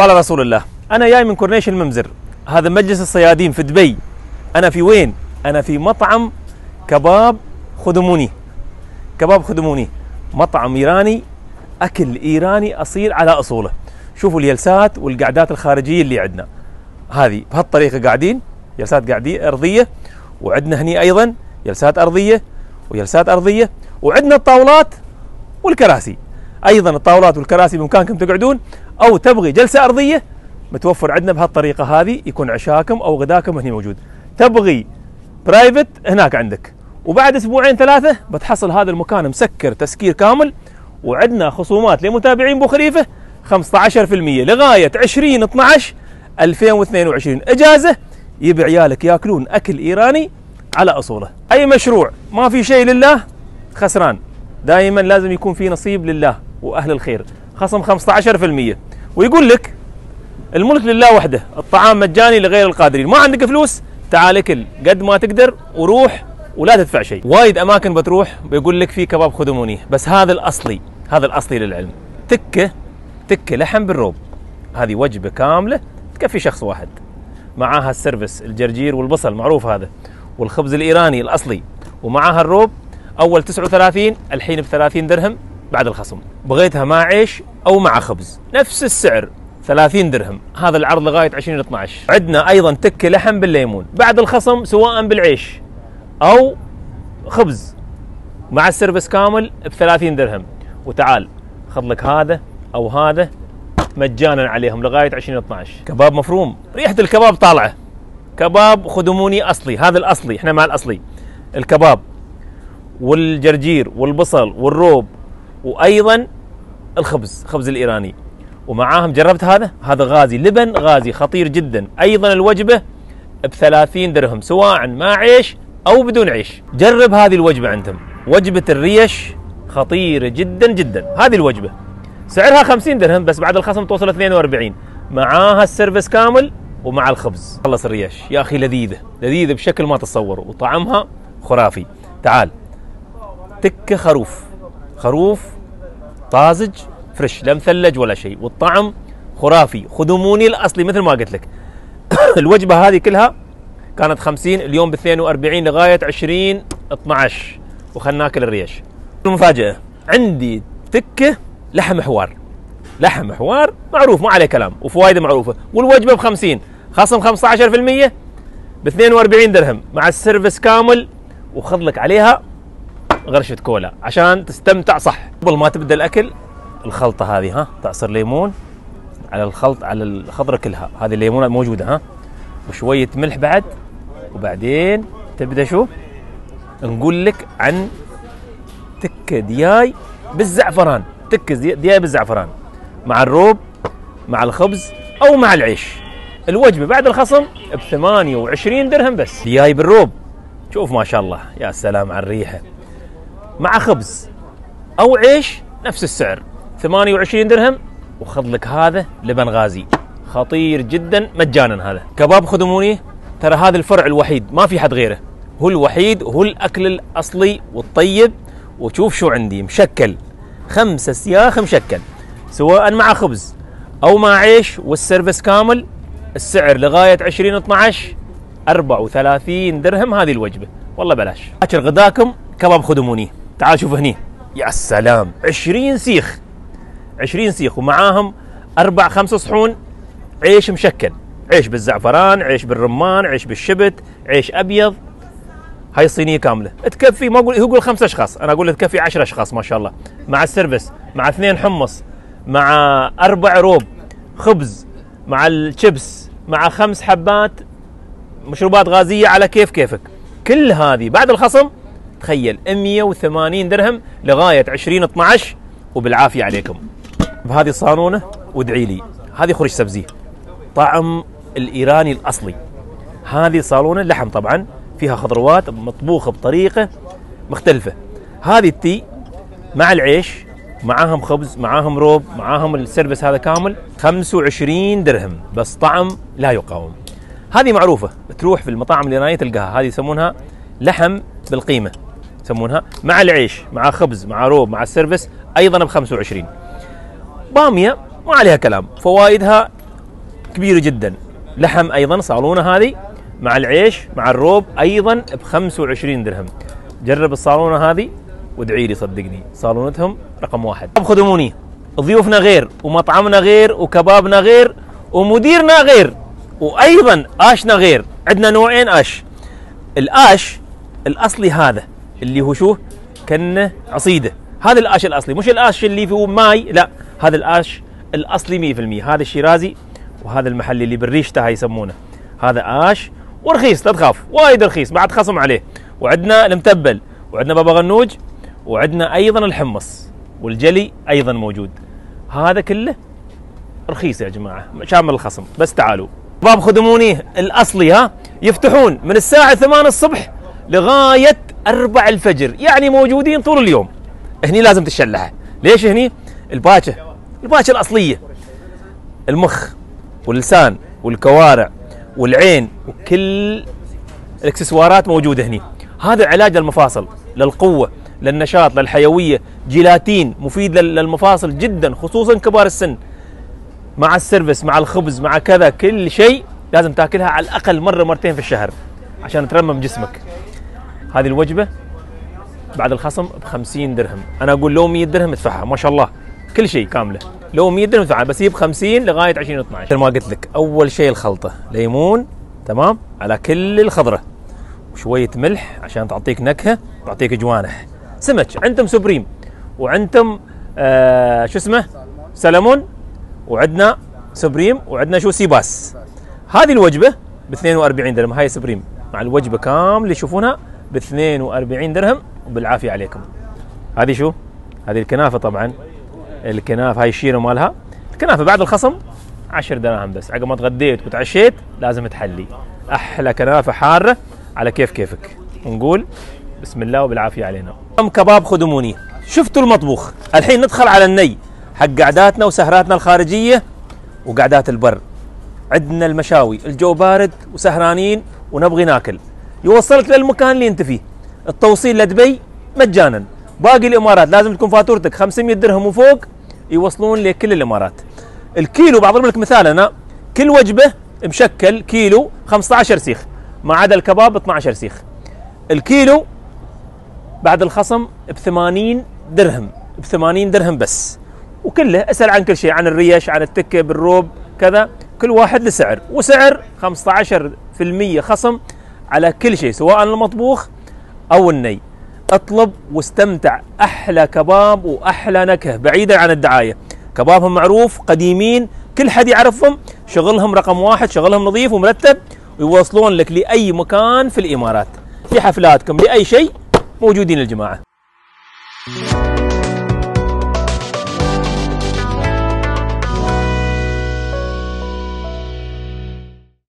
على رسول الله. أنا جاي من كورنيش الممزر. هذا مجلس الصيادين في دبي. أنا في وين؟ أنا في مطعم كباب خدموني. كباب خدموني. مطعم إيراني. أكل إيراني اصيل على أصوله. شوفوا الجلسات والقعدات الخارجية اللي عندنا. هذه بهالطريقة قاعدين. جلسات قاعديه أرضية. وعندنا هني أيضا جلسات أرضية وجلسات أرضية. وعندنا الطاولات والكراسي. أيضا الطاولات والكراسي بإمكانكم تقعدون. أو تبغي جلسة أرضية متوفر عندنا بهالطريقة هذه يكون عشاكم أو غداكم هني موجود. تبغي private هناك عندك. وبعد أسبوعين ثلاثة بتحصل هذا المكان مسكر تسكير كامل وعندنا خصومات لمتابعين بو خليفة 15% لغاية 20 12 2022 إجازة يبي عيالك ياكلون أكل إيراني على أصوله. أي مشروع ما في شيء لله خسران. دائما لازم يكون في نصيب لله وأهل الخير. خصم 15% ويقول لك الملك لله وحده الطعام مجاني لغير القادرين ما عندك فلوس تعال اكل قد ما تقدر وروح ولا تدفع شيء. وايد أماكن بتروح بيقول لك في كباب خدموني بس هذا الأصلي هذا الأصلي للعلم. تكة تكة لحم بالروب. هذه وجبة كاملة تكفي شخص واحد. معاها السرفس الجرجير والبصل معروف هذا. والخبز الإيراني الأصلي. ومعاها الروب أول 39 الحين ب 30 درهم. بعد الخصم. بغيتها مع عيش أو مع خبز. نفس السعر 30 درهم. هذا العرض لغاية 20 12 عندنا أيضا تكة لحم بالليمون. بعد الخصم سواء بالعيش أو خبز. مع السرفس كامل ب 30 درهم. وتعال خذ لك هذا أو هذا مجانا عليهم لغاية 20 12 كباب مفروم. ريحة الكباب طالعة. كباب خدموني أصلي. هذا الأصلي إحنا مع الأصلي. الكباب والجرجير والبصل والروب وأيضا الخبز خبز الإيراني. ومعاهم جربت هذا؟ هذا غازي لبن غازي خطير جدا. أيضا الوجبة ب 30 درهم سواء مع عيش أو بدون عيش. جرب هذه الوجبة عندهم وجبة الريش خطيرة جدا جدا. هذه الوجبة. سعرها 50 درهم بس بعد الخصم توصل 42 معاها ال service كامل ومع الخبز. خلص الريش. يا أخي لذيذة. لذيذة بشكل ما تتصور. وطعمها خرافي. تعال. تكة خروف. خروف طازج fresh لا مثلج ولا شيء. والطعم خرافي خدموني الأصلي مثل ما قلت لك. الوجبة هذه كلها كانت 50 اليوم ب 42 لغاية 20 12 وخلنا ناكل الريش. المفاجأة عندي تكة لحم حوار لحم حوار معروف ما عليه كلام وفوائده معروفة. والوجبة ب 50 خصم 15% ب 42 درهم مع السيرفس كامل وخذ لك عليها غرشة كولا عشان تستمتع صح. قبل ما تبدأ الأكل الخلطة هذه ها تعصر ليمون على الخلط على الخضرة كلها. هذه الليمونة موجودة ها. وشوية ملح بعد وبعدين تبدأ شو؟ نقول لك عن تكة دياي بالزعفران. تكة دياي بالزعفران. مع الروب مع الخبز أو مع العيش. الوجبة بعد الخصم ب 28 درهم بس. دياي بالروب. شوف ما شاء الله. يا سلام على الريحة. مع خبز أو عيش نفس السعر. 28 درهم. وخذ لك هذا لبن غازي. خطير جدا مجانا هذا. كباب خدموني؟ ترى هذا الفرع الوحيد ما في حد غيره. هو الوحيد هو الأكل الأصلي والطيب. وشوف شو عندي مشكل. خمسة سياخ مشكل. سواء مع خبز أو مع عيش والسيرفس كامل. السعر لغاية 20 12 34 درهم هذه الوجبة. والله بلاش. باكر غداكم كباب خدموني. تعال شوف هني. يا سلام. 20 سيخ. 20 سيخ ومعاهم أربع خمس صحون. عيش مشكل. عيش بالزعفران عيش بالرمان عيش بالشبت عيش أبيض. هاي صينيه كاملة. تكفي ما أقول يقول خمس أشخاص. أنا أقول تكفي 10 أشخاص ما شاء الله. مع ال service مع اثنين حمص مع أربع روب خبز مع الشيبس مع خمس حبات مشروبات غازية على كيف كيفك. كل هذه بعد الخصم تخيل 180 درهم لغاية 20 12 وبالعافية عليكم. بهذه الصالونه وادعي لي هذه خرش سبزي طعم الإيراني الأصلي. هذه صالونة لحم طبعا فيها خضروات مطبوخة بطريقة مختلفة. هذه التي مع العيش معاهم خبز معاهم روب معاهم السيرفس هذا كامل 25 درهم بس طعم لا يقاوم. هذه معروفة تروح في المطاعم الايرانيه تلقاها هذه يسمونها لحم بالقيمة. يسمونها مع العيش مع خبز مع روب مع ال service أيضا ب 25 بامية ما عليها كلام فوائدها كبيرة جدا. لحم أيضا صالونة هذه مع العيش مع الروب أيضا ب 25 درهم. جرب الصالونة هذه وادعي لي صدقني صالونتهم رقم واحد. خدموني. ضيوفنا غير ومطعمنا غير وكبابنا غير ومديرنا غير وأيضا آشنا غير. عندنا نوعين آش. الآش الأصلي هذا. اللي هو شو؟ كنه عصيده هذا الآش الأصلي. مش الآش اللي فيه ماي لا. هذا الآش الأصلي 100% هذا الشيرازي وهذا المحل اللي بالريشته يسمونه. هذا آش ورخيص لا تخاف. وايد رخيص بعد خصم عليه. وعندنا المتبل وعندنا بابا غنوج وعندنا أيضا الحمص والجلي أيضا موجود. هذا كله رخيص يا جماعة شامل الخصم. بس تعالوا. باب خدموني الأصلي ها؟ يفتحون من الساعة 8 الصبح لغاية 4 الفجر. يعني موجودين طول اليوم. هني لازم تشلحه ليش هني؟ الباكه الباكه الأصلية. المخ واللسان والكوارع والعين وكل الإكسسوارات موجودة هني. هذا علاج للمفاصل للقوة للنشاط للحيوية. جيلاتين مفيد للمفاصل جدا خصوصا كبار السن. مع السيرفس مع الخبز مع كذا كل شيء لازم تاكلها على الأقل مرة مرتين في الشهر عشان ترمم جسمك. هذه الوجبة بعد الخصم ب 50 درهم. أنا أقول لو 100 درهم ادفعها ما شاء الله. كل شيء كاملة. لو 100 درهم ادفعها بس هي ب 50 لغايه 2012 مثل ما قلت لك أول شيء الخلطة. ليمون تمام؟ على كل الخضرة. وشوية ملح عشان تعطيك نكهة تعطيك جوانح. سمك. عندهم سوبريم. وعندهم آه شو اسمه؟ سلمون. وعندنا سوبريم. وعندنا شو؟ سيباس. هذه الوجبة ب 42 درهم. هاي سوبريم. مع الوجبة كاملة يشوفونها. ب 42 درهم وبالعافية عليكم. هذه شو؟ هذه الكنافة طبعا. الكنافة هاي الشيرة مالها. الكنافة بعد الخصم 10 دراهم بس. عقب ما تغديت وتعشيت لازم تحلي. أحلى كنافة حارة على كيف كيفك. ونقول بسم الله وبالعافية علينا. أم كباب خدموني. شفتوا المطبوخ؟ الحين ندخل على الني. حق قعداتنا وسهراتنا الخارجية وقعدات البر. عندنا المشاوي الجو بارد وسهرانين ونبغي ناكل. يوصلك للمكان اللي انت فيه. التوصيل لدبي مجانا. باقي الإمارات لازم تكون فاتورتك 500 درهم وفوق يوصلون لكل الإمارات. الكيلو بضرب لك مثال أنا كل وجبة مشكل كيلو 15 سيخ. ما عدا الكباب 12 سيخ. الكيلو بعد الخصم ب 80 درهم ب 80 درهم بس. وكله أسأل عن كل شيء عن الريش عن التكة بالروب كذا. كل واحد له سعر وسعر 15% خصم على كل شيء سواء المطبوخ أو الني. اطلب واستمتع. أحلى كباب وأحلى نكهة بعيدا عن الدعاية. كبابهم معروف قديمين كل حد يعرفهم. شغلهم رقم واحد شغلهم نظيف ومرتب ويوصلون لك لأي مكان في الإمارات. لحفلاتكم لأي شيء موجودين الجماعة.